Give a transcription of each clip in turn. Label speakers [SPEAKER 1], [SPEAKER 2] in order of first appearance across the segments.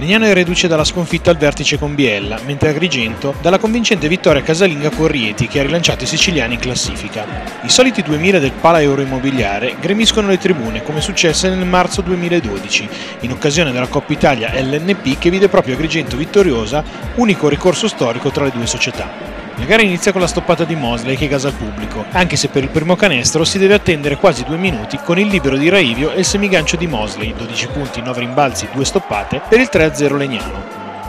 [SPEAKER 1] Legnano è reduce dalla sconfitta al vertice con Biella, mentre Agrigento dalla convincente vittoria casalinga con Rieti che ha rilanciato i siciliani in classifica. I soliti 2000 del Pala Euro Immobiliare gremiscono le tribune come successe nel marzo 2012, in occasione della Coppa Italia LNP che vide proprio Agrigento vittoriosa, unico ricorso storico tra le due società. La gara inizia con la stoppata di Mosley che gasa il pubblico, anche se per il primo canestro si deve attendere quasi due minuti con il libero di Raivio e il semigancio di Mosley, 12 punti, 9 rimbalzi, 2 stoppate, per il 3-0 Legnano.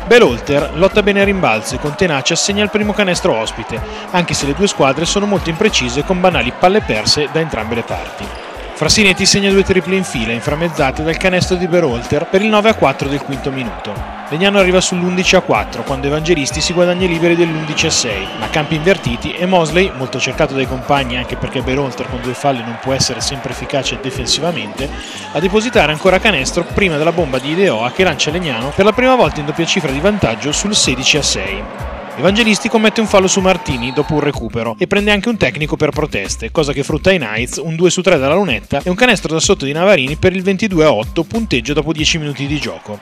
[SPEAKER 1] Belolter lotta bene a rimbalzo e con tenacia segna il primo canestro ospite, anche se le due squadre sono molto imprecise con banali palle perse da entrambe le parti. Frasinetti segna due triple in fila, inframmezzate dal canestro di Berolter per il 9-4 del quinto minuto. Legnano arriva sull'11-4 quando Evangelisti si guadagna liberi dell'11-6, ma campi invertiti e Mosley, molto cercato dai compagni anche perché Berolter con due falli non può essere sempre efficace defensivamente, a depositare ancora canestro prima della bomba di Ideoa che lancia Legnano per la prima volta in doppia cifra di vantaggio sul 16-6. Evangelisti commette un fallo su Martini dopo un recupero e prende anche un tecnico per proteste, cosa che frutta i Knights, un 2 su 3 dalla lunetta e un canestro da sotto di Navarini per il 22 a 8, punteggio dopo 10 minuti di gioco.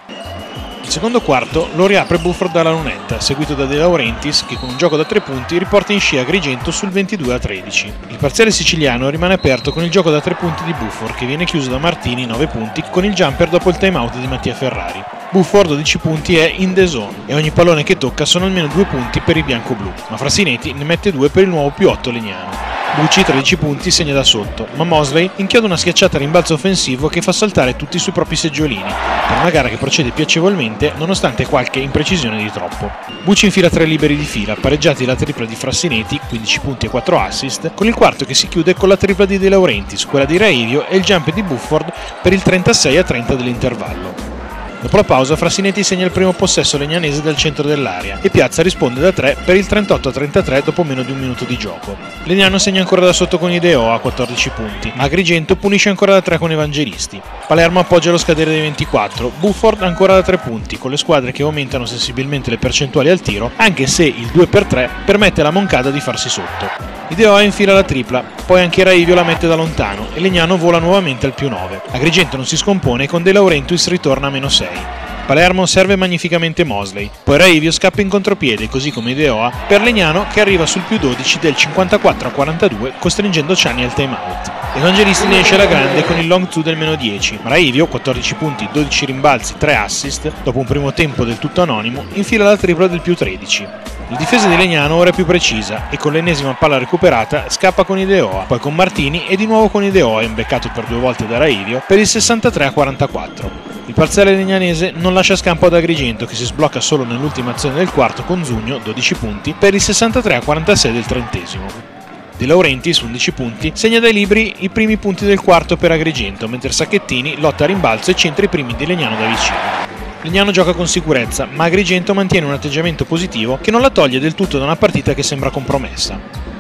[SPEAKER 1] Il secondo quarto lo riapre Bufford dalla lunetta, seguito da De Laurentiis che con un gioco da 3 punti riporta in scia Agrigento sul 22 a 13. Il parziale siciliano rimane aperto con il gioco da 3 punti di Bufford che viene chiuso da Martini 9 punti con il jumper dopo il timeout di Mattia Ferrari. Bufford 12 punti è in the zone e ogni pallone che tocca sono almeno 2 punti per i bianco-blu, ma Frasinetti ne mette 2 per il nuovo più 8 Legnano. Bucci 13 punti segna da sotto, ma Mosley inchioda una schiacciata a rimbalzo offensivo che fa saltare tutti i suoi propri seggiolini, per una gara che procede piacevolmente nonostante qualche imprecisione di troppo. Bucci infila tre liberi di fila, pareggiati la tripla di Frassineti, 15 punti e 4 assist, con il quarto che si chiude con la tripla di De Laurentiis, quella di Raivio e il jump di Bufford per il 36 a 30 dell'intervallo. Dopo la pausa Frasinetti segna il primo possesso legnanese dal centro dell'area e Piazza risponde da 3 per il 38-33 dopo meno di un minuto di gioco. Legnano segna ancora da sotto con Ideo a 14 punti, ma Agrigento punisce ancora da 3 con Evangelisti. Palermo appoggia lo scadere dei 24, Bufford ancora da 3 punti, con le squadre che aumentano sensibilmente le percentuali al tiro, anche se il 2x3 permette alla Moncada di farsi sotto. Ideoa infila la tripla, poi anche Raivio la mette da lontano e Legnano vola nuovamente al più 9. Agrigento non si scompone e con De Laurentiis ritorna a meno 6. Palermo serve magnificamente Mosley, poi Raivio scappa in contropiede, così come Ideoa, per Legnano che arriva sul più 12 del 54 a 42, costringendo Ciani al timeout. Evangelisti ne esce alla grande con il long 2 del meno 10, ma Raivio, 14 punti, 12 rimbalzi, 3 assist, dopo un primo tempo del tutto anonimo, infila la tripla del più 13. La difesa di Legnano ora è più precisa e con l'ennesima palla recuperata scappa con Ideoa, poi con Martini e di nuovo con Ideoa, imbeccato per due volte da Raivio, per il 63 a 44. Il parziale legnanese non lascia scampo ad Agrigento che si sblocca solo nell'ultima azione del quarto con Zugno, 12 punti, per il 63 a 46 del trentesimo. De Laurentiis, 11 punti, segna dai libri i primi punti del quarto per Agrigento, mentre Sacchettini lotta a rimbalzo e centra i primi di Legnano da vicino. Lignano gioca con sicurezza, ma Agrigento mantiene un atteggiamento positivo che non la toglie del tutto da una partita che sembra compromessa.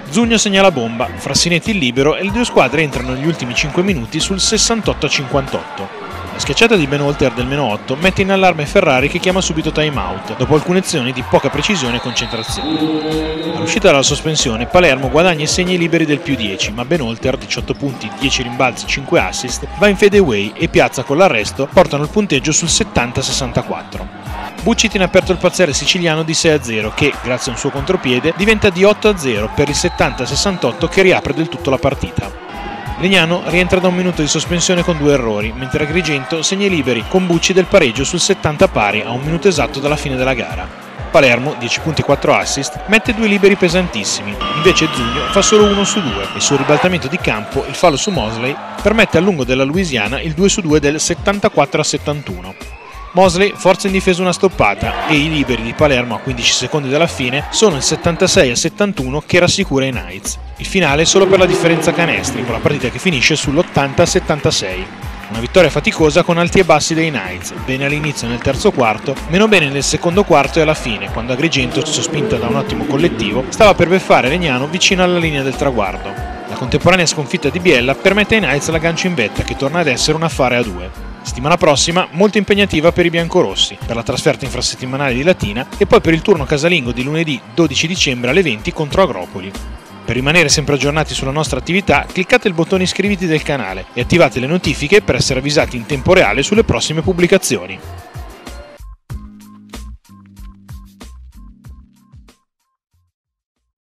[SPEAKER 1] Zugno segna la bomba, Frassinetti il libero e le due squadre entrano negli ultimi 5 minuti sul 68-58. Schiacciata di Ben Holter del meno 8 mette in allarme Ferrari che chiama subito time out, dopo alcune azioni di poca precisione e concentrazione. All'uscita dalla sospensione, Palermo guadagna i segni liberi del più 10, ma Ben Holter, 18 punti, 10 rimbalzi, 5 assist, va in fadeaway e Piazza con l'arresto portano il punteggio sul 70-64. Bucci tiene aperto il parziale siciliano di 6-0 che, grazie a un suo contropiede, diventa di 8-0 per il 70-68 che riapre del tutto la partita. Legnano rientra da un minuto di sospensione con due errori, mentre Agrigento segna i liberi con Bucci del pareggio sul 70 pari a un minuto esatto dalla fine della gara. Palermo, 10 punti e 4 assist, mette due liberi pesantissimi, invece Zugno fa solo 1 su 2 e sul ribaltamento di campo il fallo su Mosley permette a lungo della Louisiana il 2 su 2 del 74 a 71. Mosley forza in difesa una stoppata e i liberi di Palermo a 15 secondi dalla fine sono il 76 a 71 che rassicura i Knights. Il finale solo per la differenza canestri con la partita che finisce sull'80 a 76. Una vittoria faticosa con alti e bassi dei Knights, bene all'inizio nel terzo quarto, meno bene nel secondo quarto e alla fine, quando Agrigento, sospinta da un ottimo collettivo, stava per beffare Legnano vicino alla linea del traguardo. La contemporanea sconfitta di Biella permette ai Knights l'aggancio in vetta che torna ad essere un affare a due. Settimana prossima molto impegnativa per i biancorossi, per la trasferta infrasettimanale di Latina e poi per il turno casalingo di lunedì 12 dicembre alle 20 contro Agropoli. Per rimanere sempre aggiornati sulla nostra attività, cliccate il bottone iscriviti del canale e attivate le notifiche per essere avvisati in tempo reale sulle prossime pubblicazioni.